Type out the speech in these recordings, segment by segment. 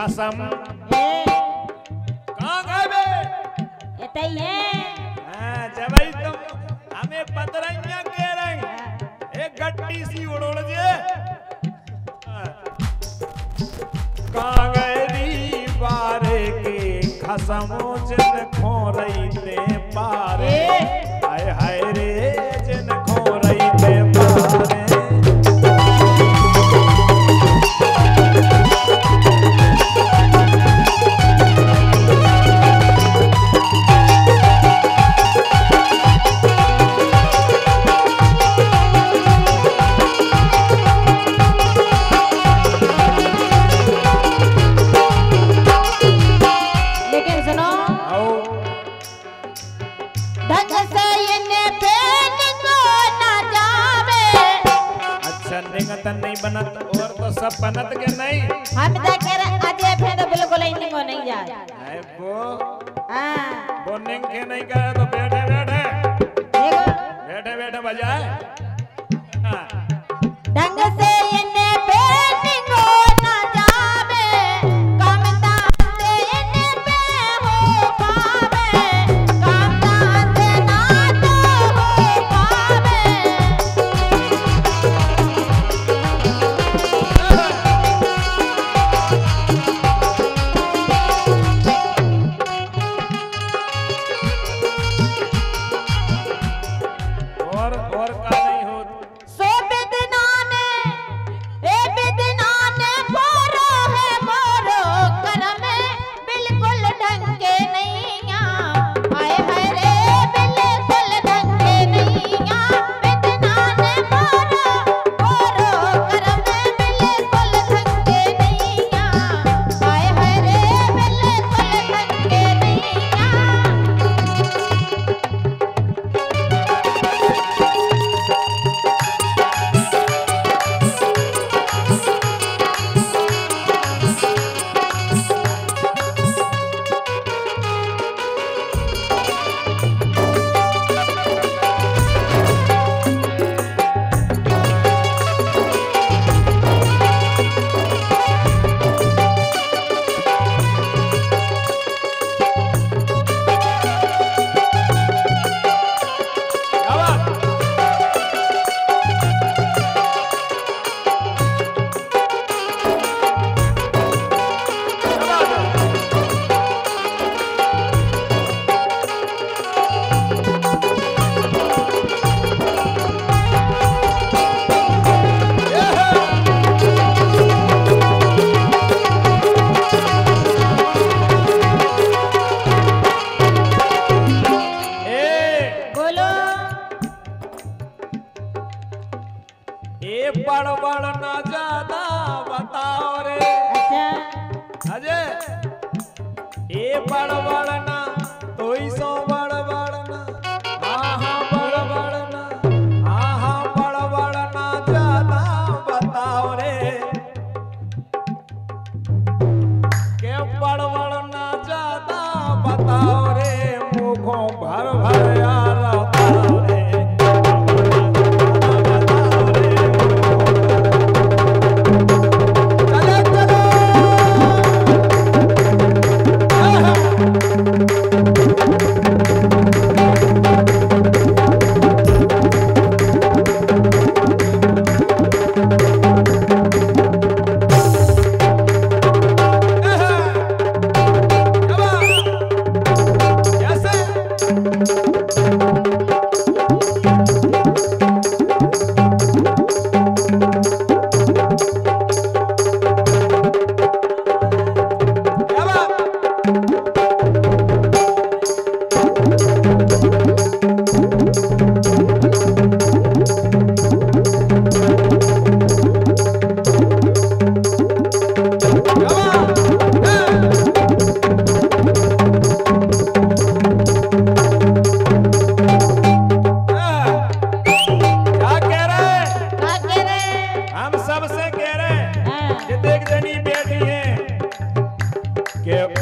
खसम ए। कहाँ गए बे? एतइए हाँ, जबई तुम हमें पतरंगा कह रहे। एक गट्टी सी उड़ोड़ जे कहाँ गए री बारे के खसमो जिन खो रही ते पारे। हाय हाय रे। और तो सब बनत के नहीं। हम तो कह रहे अजय फेर तो बिल्कुल ही नहीं को नहीं जाए। है वो हाँ। वो निंग के नहीं करे तो बैठे बैठे। देखो। बैठे बैठे बजाए। हाँ। ढंग से इन्हें ए बड़ बड़ ना ज़्यादा बताओ रे। अच्छा। अजय ए बड़ yep.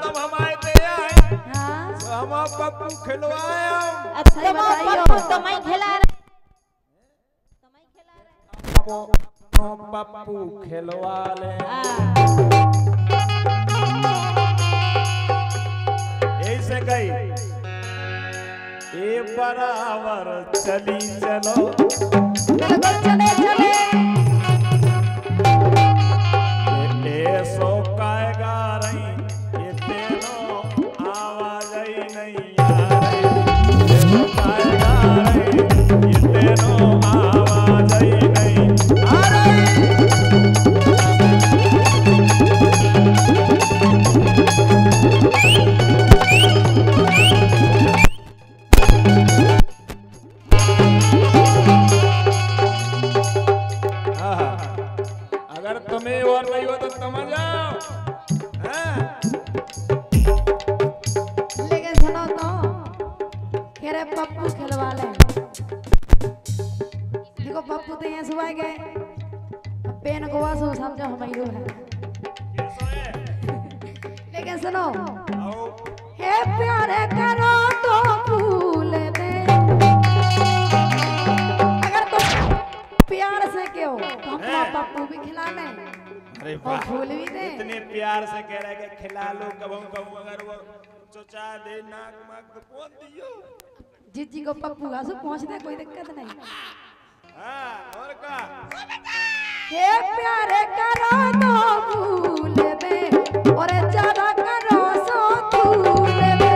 तुम हमारे दे आए। हाँ। तो हम पप्पू खिलवाए हम। अच्छा ही बताइयो खिला रहे। तुम्हें खिला रहे पप्पू खिलवा ले। ऐसे गई। ए बराबर चली चलो चले चले। तुम्हें और नहीं हो तो समझ जाओ हाँ? लेकिन सुनो तो रहे पप्पू खिलवा ले देखो पप्पू तो यहाँ सुबह गए। पेन को वासु समझो हम ही। है। लेकिन सुनो हे प्यारे करो हैं? भी खिला लें अरे और फूल भी दे। इतने प्यार से कह रहे कि खिला लो कबू कबू अगर वो चोचा दे नाक माक तो कौन दियो। जिस जी को पप्पू घासू पहुँच दे कोई दिक्कत नहीं। हाँ और का हे प्यारे करो तो भूल दे और ज़्यादा करो सो तूल दे।